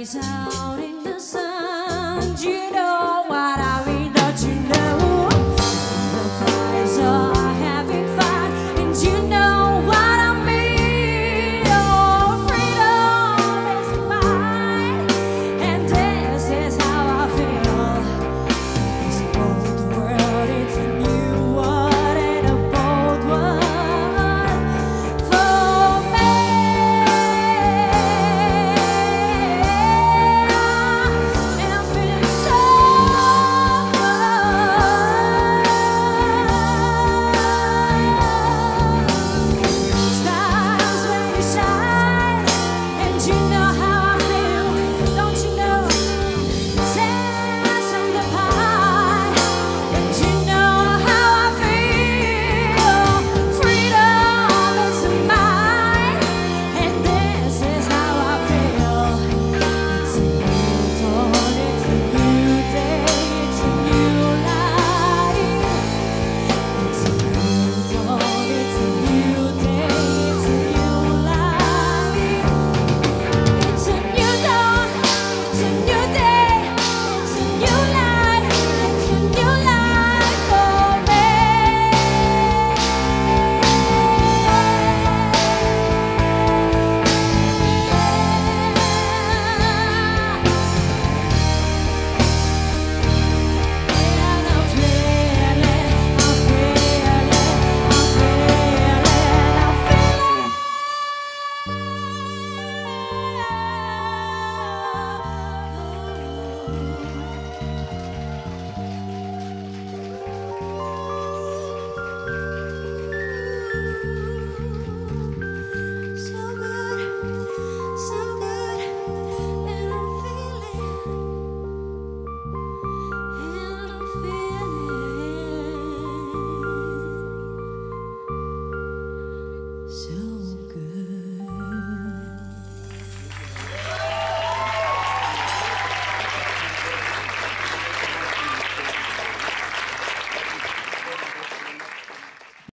out in the sun. You know